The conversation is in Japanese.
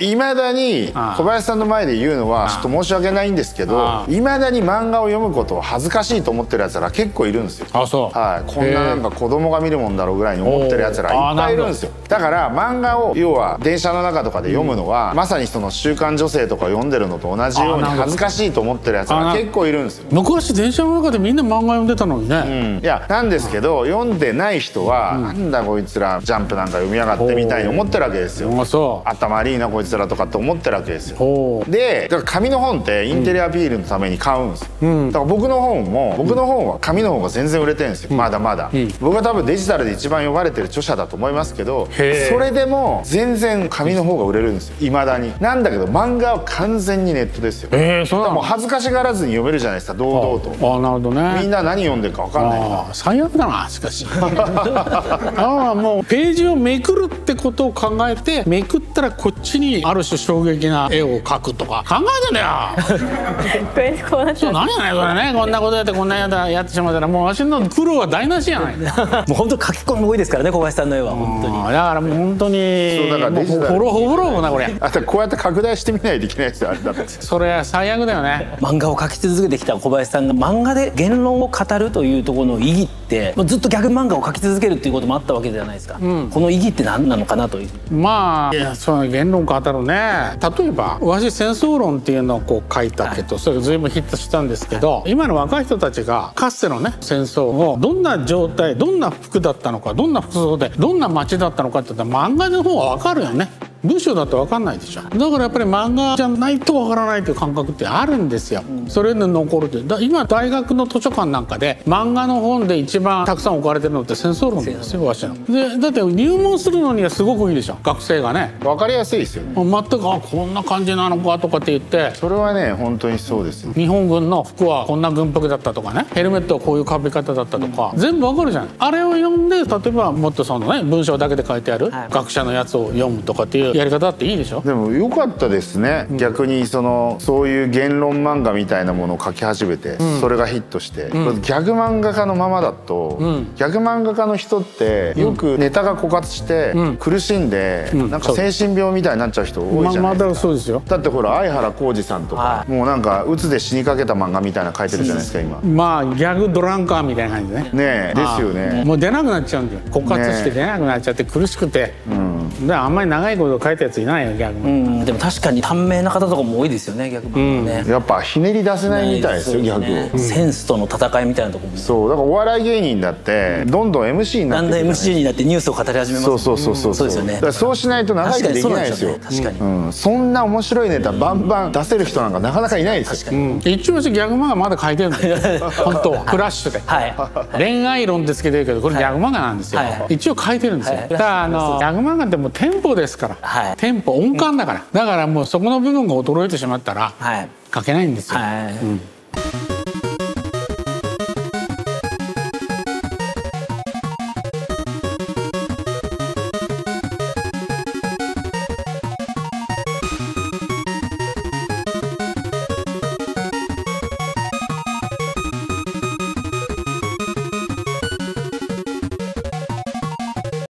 いまだに小林さんの前で言うのはちょっと申し訳ないんですけどいまだに漫画を読むことを恥ずかしいと思ってるやつら結構いるんですよ。あそう。はい。こんななんか子供が見るもんだろうぐらいに思ってるやつらいっぱいいるんですよ。だから漫画を要は電車の中とかで読むのはまさにその「週刊女性」とか読んでるのと同じように恥ずかしいと思ってるやつら結構いるんですよ。昔電車の中でみんな漫画読んでたのにね、いやなんですけど読んでない人はなんだこいつらジャンプなんか読みやがってみたいに思ってるわけですよ。あそう。頭悪いなこいつらとかって思ってるわけですよ。でだから紙の本ってインテリアピールのために買うんですよ、だから僕の本も僕の本は紙の方が全然売れてるんですよ、まだまだ、僕は多分デジタルで一番読まれてる著者だと思いますけどそれでも全然紙の方が売れるんですよ。いまだに。なんだけど漫画は完全にネットですよ。えー、そうなの。もう恥ずかしがらずに読めるじゃないですか。堂々と。あなるほどね。みんな何読んでるか分かんないか。ら最悪だなしかし。ああもうページをめくるってことを考えてめくったらこっちにある種衝撃な絵を描くとか。考えてんだよこれこうなっちゃう。何やねんこれね。こんなことやってこんなやだやってしまったらもうわしの苦労は台無しやない。もう本当書き込み多いですからね小林さんの絵は本当に。だからもう本当にそうだからデジタルほろほろもなこれあとこうやって拡大してみないといけないですよあれだってそれ最悪だよね漫画を描き続けてきた小林さんが漫画で言論を語るというところの意義ってもうずっとギャグ漫画を描き続けるっていうこともあったわけじゃないですか、この意義って何なのかなというまあいやそう言論語るね。例えばわし戦争論っていうのをこう書いたけど、それ随分ヒットしたんですけど、今の若い人たちがかつてのね戦争をどんな状態どんな服だったのかどんな服装でどんな街だったのかって言ったら漫画の方が分かるよね文章だと分かんないでしょ。だからやっぱり漫画じゃないと分からないという感覚ってあるんですよ、それで残るってだ今大学の図書館なんかで漫画の本で一番たくさん置かれてるのって戦争論ですよわしのでだって入門するのにはすごくいいでしょ学生がね。分かりやすいですよね。全くあこんな感じなのかとかって言って。それはね本当にそうです。よ日本軍の服はこんな軍服だったとかね。ヘルメットはこういうかぶり方だったとか、全部わかるじゃんあれを読んで例えばもっとそのね文章だけで書いてある。はい。学者のやつを読むとかっていうやり方だっていいでしょ。でも良かったですね、逆にそのそういう言論漫画みたいなものを書き始めて、それがヒットして、ギャグ漫画家のままだと、ギャグ漫画家の人ってよくネタが枯渇して、苦しんで、なんか精神病みたいになっちゃう人多いじゃないですか、だそうですよ。だってほら相原浩二さんとか、はもうなんか鬱で死にかけた漫画みたいなの書いてるじゃないですか今。ねまあギャグドランカーみたいな感じでね。えですよね。もう出なくなっちゃうんだよ。枯渇してね出なくなっちゃって苦しくて、であんまり長いこと書いたやついないよギャグも、うんでも確かに短命な方とかも多いですよね逆漫画ね、やっぱひねり出せないみたいですよ、ギャグを。センスとの戦いみたいなところもそうだからお笑い芸人だってどんどん MC になだんだんってくるじゃない MC になってニュースを語り始めますそうそうそうそうそう。ですよね。だからそうしないと長生きできないですよ。確かに。そうなん。そんな面白いネタバンバン出せる人なんかなかなかいないですよ。うん。一応私ギャグ漫画まだ書いてるんだよ。本当はクラッシュで、はい。恋愛論ってつけてるけどこれギャグ漫画なんですよ、はい。一応書いてるんですよ、はい。だからあのギャグ漫画ってもうテンポですから、はい。テンポ音感だから、だからもうそこの部分が衰えてしまったらはい。書けないんですよ、はい、